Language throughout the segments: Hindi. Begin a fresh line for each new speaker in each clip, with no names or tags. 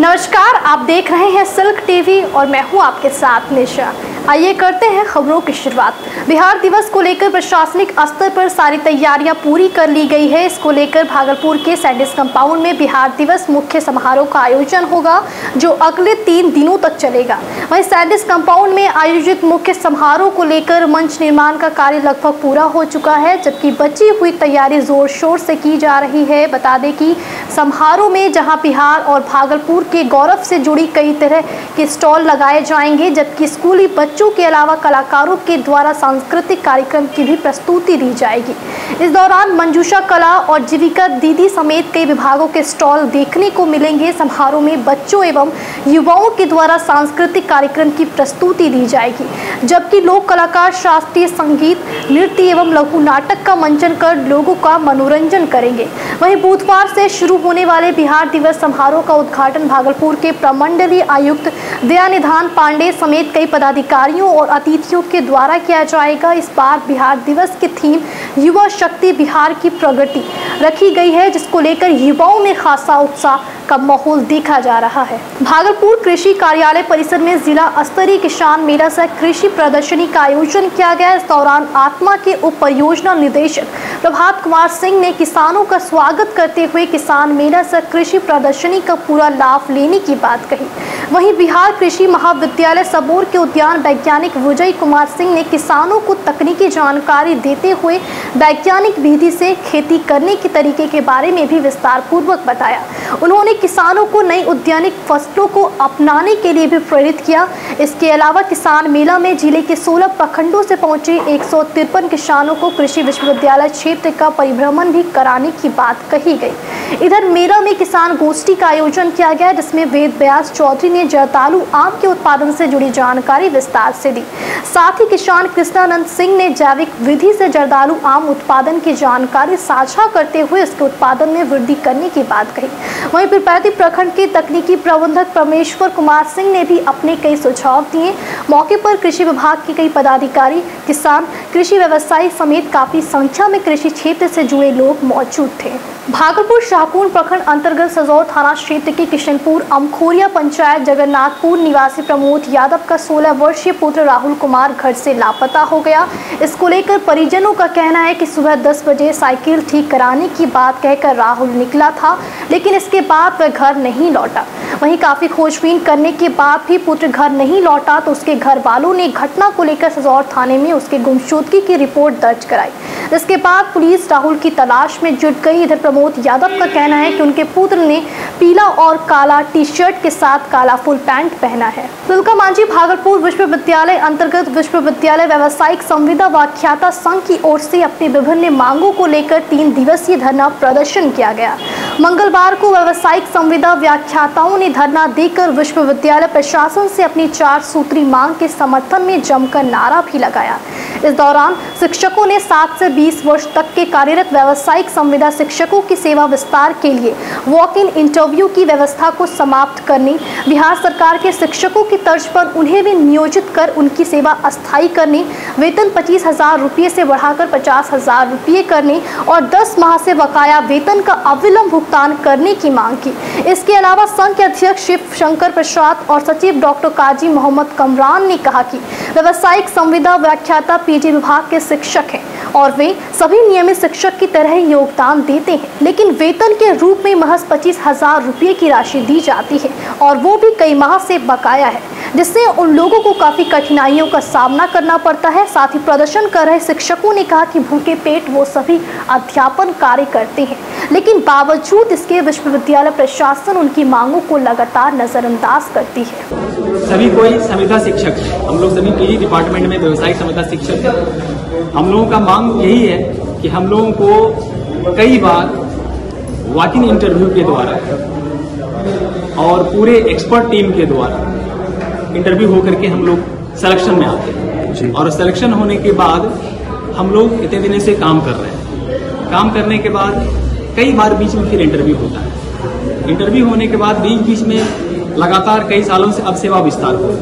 नमस्कार, आप देख रहे हैं सिल्क टीवी और मैं हूँ आपके साथ निशा। आइए करते हैं खबरों की शुरुआत। बिहार दिवस को लेकर प्रशासनिक स्तर पर सारी तैयारियाँ पूरी कर ली गई है। इसको लेकर भागलपुर के सैंडिस कंपाउंड में बिहार दिवस मुख्य समारोह का आयोजन होगा, जो अगले तीन दिनों तक चलेगा। वहीं सैंडिस कंपाउंड में आयोजित मुख्य समारोह को लेकर मंच निर्माण का कार्य लगभग पूरा हो चुका है, जबकि बची हुई तैयारी ज़ोर शोर से की जा रही है। बता दें कि समारोह में जहाँ बिहार और भागलपुर के गौरव से जुड़ी कई तरह के स्टॉल लगाए जाएँगे, जबकि स्कूली बच्चों के अलावा कलाकारों के द्वारा सांस्कृतिक कार्यक्रम की भी प्रस्तुति दी जाएगी। इस दौरान मंजूषा कला और जीविका दीदी समेत कई विभागों के स्टॉल देखने को मिलेंगे। समारोह में बच्चों एवं युवाओं के द्वारा सांस्कृतिक कार्यक्रम की प्रस्तुति दी जाएगी, जबकि लोक कलाकार, शास्त्रीय संगीत, नृत्य एवं लघु नाटक का मंचन कर लोगों का मनोरंजन करेंगे। वहीं बुधवार से शुरू होने वाले बिहार दिवस समारोह का उद्घाटन भागलपुर के प्रमंडलीय आयुक्त दयानिधान पांडे समेत कई पदाधिकारियों और अतिथियों के द्वारा किया जाएगा। इस बार बिहार दिवस की थीम युवा शक्ति बिहार की प्रगति रखी गई है, जिसको लेकर युवाओं में खासा उत्साह का माहौल देखा जा रहा है। भागलपुर कृषि कार्यालय परिसर में जिला स्तरीय किसान मेला सह कृषि प्रदर्शनी का आयोजन किया गया। इस दौरान आत्मा के उप परियोजना निदेशक प्रभात कुमार सिंह ने किसानों का स्वागत करते हुए किसान मेला से कृषि प्रदर्शनी का पूरा लाभ लेने की बात कही। वहीं बिहार कृषि महाविद्यालय सबूर के उद्यान वैज्ञानिक विजय कुमार सिंह ने किसानों को तकनीकी जानकारी देते हुए वैज्ञानिक विधि से खेती करने के तरीके के बारे में भी विस्तार पूर्वक बताया। उन्होंने किसानों को नई उद्यानिक फ़सलों को अपनाने के लिए भी प्रेरित किया। इसके अलावा किसान मेला में ज़िले के 16 प्रखंडों से पहुँचे एक सौ तिरपन किसानों को कृषि विश्वविद्यालय का परिभ्रमण भी कराने की बात कही गई। इधर मेला में किसान गोष्ठी का आयोजन किया गया, जिसमें वेद व्यास चौधरी ने जरतालू आम के उत्पादन से जुड़ी जानकारी विस्तार से दी। साथ ही किसान कृष्णानंद सिंह ने जैविक विधि से जरदालू आम उत्पादन की जानकारी साझा करते हुए इसके उत्पादन में वृद्धि करने की बात कही। वहीं पिरपैती प्रखंड के तकनीकी प्रबंधक परमेश्वर कुमार सिंह ने भी अपने कई सुझाव दिए। मौके पर कृषि विभाग के कई पदाधिकारी, किसान कृषि व्यवसायी समेत काफ़ी संख्या में कृषि क्षेत्र से जुड़े लोग मौजूद थे। भागलपुर शाहपुर प्रखंड अंतर्गत सजौर थाना क्षेत्र के किशनपुर अमखोरिया पंचायत जगन्नाथपुर निवासी प्रमोद यादव का 16 वर्षीय पुत्र राहुल कुमार घर से लापता हो गया। इसको लेकर परिजनों का कहना है कि सुबह 10 बजे साइकिल ठीक कराने की बात कहकर राहुल निकला था, लेकिन इसके बाद वह घर नहीं लौटा। वहीं काफ़ी खोजबीन करने के बाद भी पुत्र घर नहीं लौटा तो उसके घर वालों ने घटना को लेकर सजौर थाने में उसके गुमशुदगी की रिपोर्ट दर्ज कराई। इसके बाद पुलिस राहुल की तलाश में जुट गई। इधर प्रमोद यादव का कहना है कि उनके पुत्र ने पीला और काला टी शर्ट के साथ काला फुल पैंट पहना है। तुलका मांझी, भागलपुर विश्वविद्यालय अंतर्गत विश्वविद्यालय व्यावसायिक संविदा व्याख्याता संघ की ओर से अपनी विभिन्न मांगों को लेकर तीन दिवसीय धरना प्रदर्शन किया गया। मंगलवार को व्यावसायिक संविदा व्याख्याताओं ने धरना देकर विश्वविद्यालय प्रशासन से अपनी चार सूत्री मांग के समर्थन में जमकर नारा भी लगाया। इस दौरान शिक्षकों ने सात से बीस वर्ष तक के कार्यरत व्यावसायिक संविदा शिक्षकों की सेवा विस्तार के लिए वॉक इन इंटरव्यू की व्यवस्था को समाप्त करने, बिहार सरकार के शिक्षकों की तर्ज पर उन्हें भी नियोजित कर उनकी सेवा अस्थायी करने, वेतन पच्चीस हज़ार रुपये से बढ़ाकर पचास हज़ार रुपये करने और दस माह से बकाया वेतन का अविलंब भुगतान करने की मांग की। इसके अलावा संघ के अध्यक्ष शिव शंकर प्रसाद और सचिव डॉक्टर काजी मोहम्मद कमरान ने कहा कि व्यवसायिक संविदा व्याख्याता पीजी विभाग के शिक्षक हैं और वे सभी नियमित शिक्षक की तरह योगदान देते हैं। लेकिन वेतन के रूप में महज पच्चीस हज़ार रुपये की राशि दी जाती है और वो भी कई माह से बकाया है। जिससे उन लोगों को काफ़ी कठिनाइयों का सामना करना पड़ता है। साथ ही प्रदर्शन कर रहे शिक्षकों ने कहा कि भूखे पेट वो सभी अध्यापन कार्य करते हैं। लेकिन बावजूद इसके विश्वविद्यालय प्रशासन उनकी मांगों को लगातार नजरअंदाज करती है।
सभी कोई संविधा शिक्षक, हम लोग सभी पीजी डिपार्टमेंट में व्यवसायिक संविदा शिक्षक है। हम लोगों का मांग यही है कि हम लोगों को कई बार वॉक इन इंटरव्यू के द्वारा और पूरे एक्सपर्ट टीम के द्वारा इंटरव्यू होकर के हम लोग सिलेक्शन में आते हैं। और सिलेक्शन होने के बाद हम लोग इतने दिनों से काम कर रहे हैं। काम करने के बाद कई बार बीच में फिर इंटरव्यू होता है। इंटरव्यू होने के बाद बीच बीच में लगातार कई सालों से अब सेवा विस्तार हो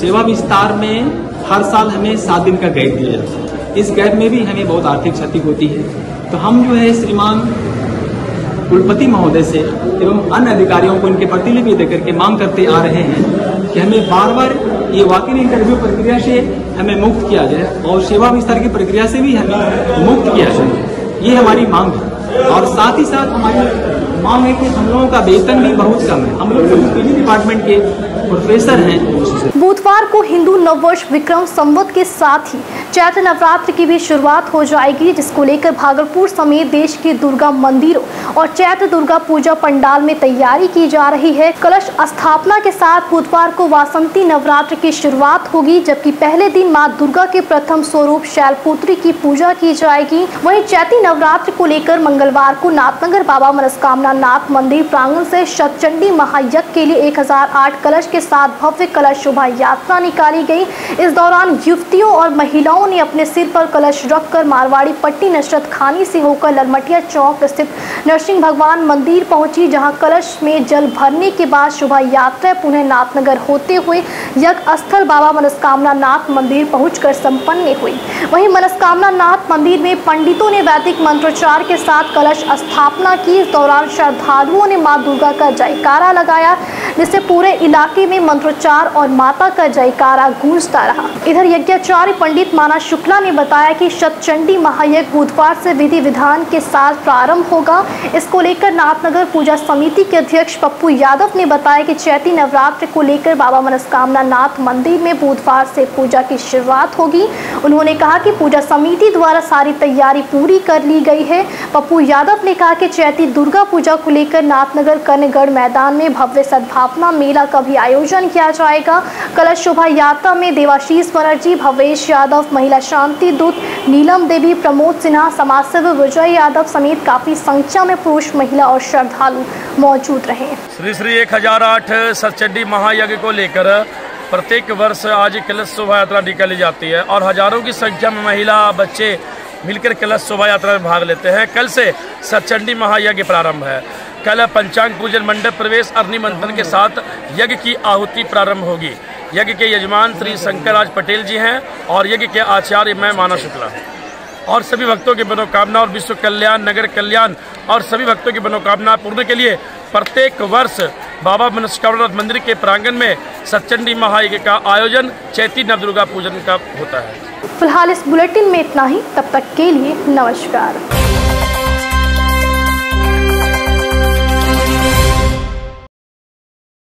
सेवा विस्तार में हर साल हमें सात दिन का गैप दिया जाता है। इस गैप में भी हमें बहुत आर्थिक क्षति होती है। तो हम जो है श्रीमान कुलपति महोदय से एवं अन्य अधिकारियों को इनके प्रतिलिपि देकर के मांग करते आ रहे हैं कि हमें बार बार ये वाकिन इंटरव्यू प्रक्रिया से हमें मुक्त किया जाए और सेवा विस्तार की प्रक्रिया से भी हमें मुक्त किया जाए। ये हमारी मांग है। और साथ ही साथ हमारी मांग है कि हम लोगों का वेतन भी बहुत कम है। हम लोग डिपार्टमेंट के प्रोफेसर हैं।
नववर्ष विक्रम संवत के साथ ही चैत्र नवरात्र की भी शुरुआत हो जाएगी, जिसको लेकर भागलपुर समेत देश के दुर्गा मंदिरों और चैत्र दुर्गा पूजा पंडाल में तैयारी की जा रही है। कलश स्थापना के साथ बुधवार को वासंती नवरात्र की शुरुआत होगी, जबकि पहले दिन माँ दुर्गा के प्रथम स्वरूप शैलपुत्री की पूजा की जाएगी। वहीं चैती नवरात्र को लेकर मंगलवार को नाथनगर बाबा मनस्कामना नाथ मंदिर प्रांगण से शतचंडी महायज्ञ के लिए 1008 कलश के साथ भव्य कलश शोभा यात्रा निकाली गई। इस दौरान युवतियों और महिलाओं ने अपने सिर पर कलश रखकर मारवाड़ी पट्टी नशरत खानी से होकर ललमटिया चौक स्थित नरसिंह भगवान मंदिर पहुँची, जहाँ कलश में जल भरने के बाद शोभा यात्रा पुनः नाथनगर होते हुए यज्ञ स्थल बाबा मनस्कामना नाथ मंदिर पहुंचकर संपन्न हुई। वहीं मनस्कामना नाथ मंदिर में पंडितों ने वैदिक मंत्रोच्चार के साथ कलश स्थापना की। इस दौरान श्रद्धालुओं ने माँ दुर्गा का जयकारा लगाया, जिससे पूरे इलाके में मंत्रोच्चार और माता का जयकारा गूंजता रहा। इधर यज्ञाचार्य पंडित माना शुक्ला ने बताया कि शतचंडी महायज्ञ बुधवार से विधि विधान के साथ प्रारंभ होगा। इसको लेकर नाथनगर पूजा समिति के अध्यक्ष पप्पू यादव ने बताया कि चैती नवरात्र को लेकर बाबा मनस्कामना नाथ मंदिर में बुधवार से पूजा की शुरुआत होगी। उन्होंने कहा कि पूजा समिति द्वारा सारी तैयारी पूरी कर ली गई है। पप्पू यादव ने कहा कि चैती दुर्गा पूजा को लेकर नाथनगर कन्नगढ़ मैदान में भव्य सद्भावना मेला का भी आयोजन किया जाएगा। कलश शोभा यात्रा में देवाशीष बनर्जी, भवेश यादव, महिला शांति दूत, नीलम देवी, प्रमोद सिन्हा समाजसेवी विजय यादव समेत काफ़ी संख्या में पुरुष, महिला और श्रद्धालु मौजूद रहे।
श्री श्री एक हज़ार आठ सचंडी महायज्ञ को लेकर प्रत्येक वर्ष आज कलश शोभा यात्रा निकाली जाती है और हज़ारों की संख्या में महिला बच्चे मिलकर कलश शोभा यात्रा में भाग लेते हैं। कल से सचंडी महायज्ञ प्रारंभ है। कल पंचांग पूजन मंडप प्रवेश अग्नि मंथन के साथ यज्ञ की आहुति प्रारंभ होगी। यज्ञ के यजमान श्री शंकर शंकरराज पटेल जी हैं और यज्ञ के आचार्य मैं माना शुक्ला। और सभी भक्तों की मनोकामना और विश्व कल्याण, नगर कल्याण और सभी भक्तों की मनोकामना पूर्ण के लिए प्रत्येक वर्ष बाबा मनस्कामनाथ मंदिर के प्रांगण में सचंडी महायज्ञ का आयोजन चैती नवदुर्गा पूजन का होता है।
फ़िलहाल इस बुलेटिन में इतना ही, तब तक के लिए नमस्कार।